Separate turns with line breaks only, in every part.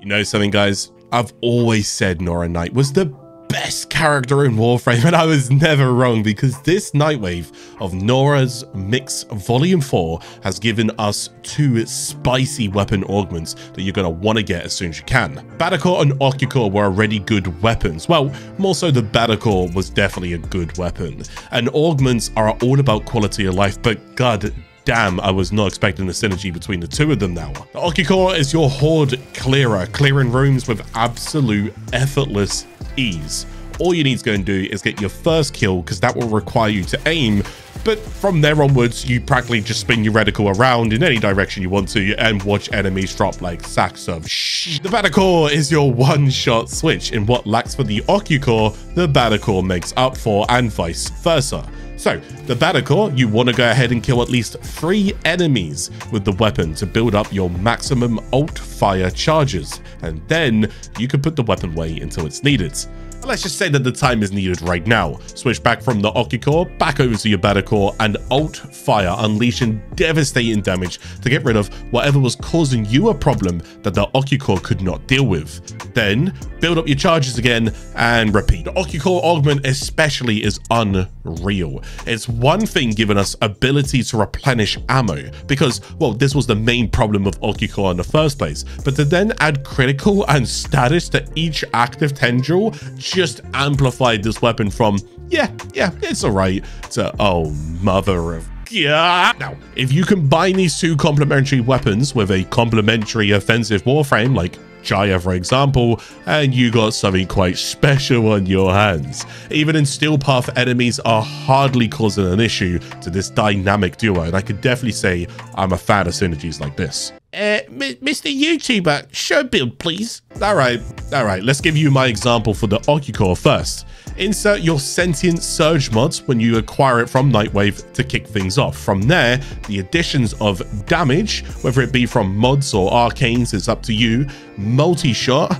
You know something, guys? I've always said Nora Night was the best character in Warframe, and I was never wrong because this Nightwave of Nora's Mix Volume 4 has given us two spicy weapon augments that you're going to want to get as soon as you can. Battacor and Ocucor were already good weapons. Well, more so the Battacor was definitely a good weapon. And augments are all about quality of life, but god damn, I was not expecting the synergy between the two of them now. The Ocucor is your horde clearer, clearing rooms with absolute effortless ease. All you need to go and do is get your first kill because that will require you to aim but from there onwards, you practically just spin your reticle around in any direction you want to and watch enemies drop like sacks of shh. The Battacor is your one-shot switch. In what lacks for the Ocucor, the Battacor makes up for and vice versa. So, the Battacor, you want to go ahead and kill at least three enemies with the weapon to build up your maximum alt fire charges, and then you can put the weapon away until it's needed. Let's just say that the time is needed right now. Switch back from the Ocucor, back over to your Battacor, and Alt Fire, unleashing devastating damage to get rid of whatever was causing you a problem that the Ocucor could not deal with. Then, build up your charges again, and repeat. The Ocucor Augment especially is unreal. It's one thing giving us ability to replenish ammo, because, well, this was the main problem of Ocucor in the first place, but to then add critical and status to each active tendril just amplified this weapon from, yeah, yeah, it's all right, to, oh, mother of yeah. Now, if you combine these two complementary weapons with a complementary offensive warframe like Jaya, for example, and you got something quite special on your hands. Even in Steel Path, enemies are hardly causing an issue to this dynamic duo, and I could definitely say I'm a fan of synergies like this. Uh, Mr. YouTuber, show build, please. All right, all right, let's give you my example for the Ocucor first. Insert your Sentient Surge mods when you acquire it from Nightwave to kick things off. From there, the additions of damage, whether it be from mods or arcanes, is up to you, multi-shot,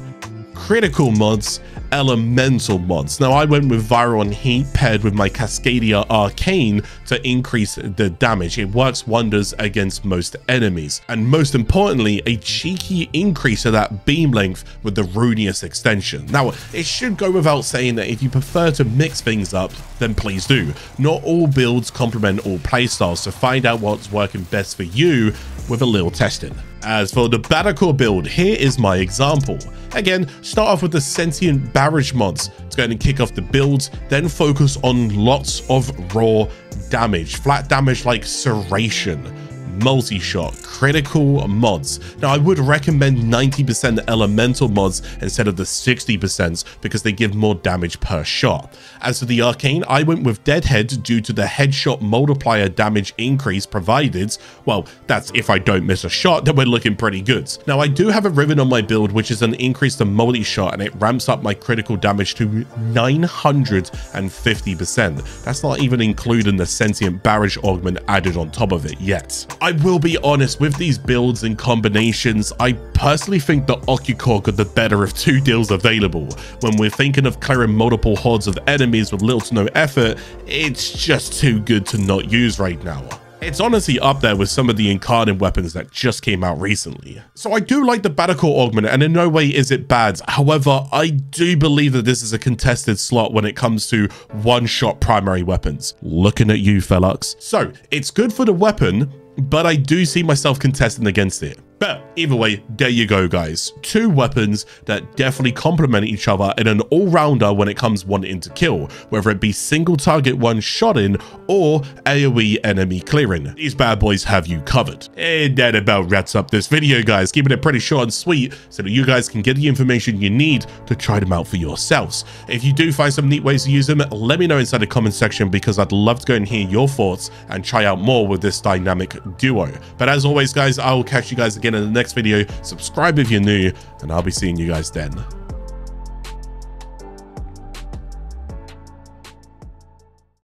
critical mods, elemental mods. Now I went with Viral Heat paired with my Cascadia Arcane to increase the damage. It works wonders against most enemies. And most importantly, a cheeky increase of that beam length with the Ruinous extension. Now, it should go without saying that if you prefer to mix things up, then please do. Not all builds complement all playstyles, so find out what's working best for you with a little testing. As for the Battacor build, here is my example. Again, start off with the Sentient Barrage mods to go and kick off the builds, then focus on lots of raw damage, flat damage like Serration, multi-shot, critical mods. Now, I would recommend 90% elemental mods instead of the 60% because they give more damage per shot. As for the arcane, I went with Deadhead due to the headshot multiplier damage increase provided. Well, that's if I don't miss a shot, then we're looking pretty good. Now, I do have a Riven on my build, which is an increase to multi-shot, and it ramps up my critical damage to 950%. That's not even including the Sentient Barrage augment added on top of it yet. I will be honest, with these builds and combinations, I personally think the Ocucor got the better of two deals available. When we're thinking of clearing multiple hordes of enemies with little to no effort, it's just too good to not use right now. It's honestly up there with some of the Incarnon weapons that just came out recently. So I do like the Battacor augment and in no way is it bad. However, I do believe that this is a contested slot when it comes to one-shot primary weapons. Looking at you, Felarx. So it's good for the weapon, but I do see myself contesting against it. But either way, there you go, guys. Two weapons that definitely complement each other in an all-rounder when it comes wanting to kill, whether it be single target one-shotting or AoE enemy clearing. These bad boys have you covered. And that about wraps up this video, guys. Keeping it pretty short and sweet so that you guys can get the information you need to try them out for yourselves. If you do find some neat ways to use them, let me know inside the comment section because I'd love to go and hear your thoughts and try out more with this dynamic duo. But as always, guys, I will catch you guys again in the next video. Subscribe if you're new, and I'll be seeing you guys then.